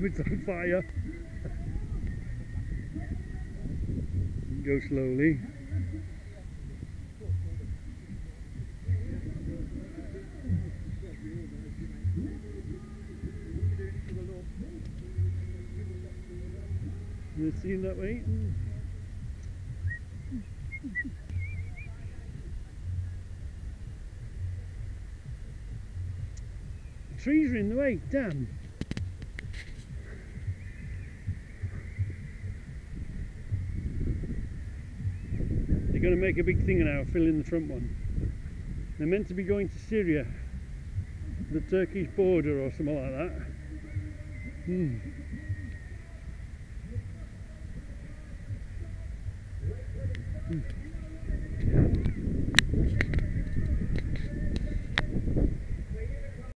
Something's on fire. Go slowly. You seen that way? Trees are in the way, damn. They're going to make a big thing now, fill in the front one. They're meant to be going to Syria, the Turkish border or something like that. Hmm. Hmm.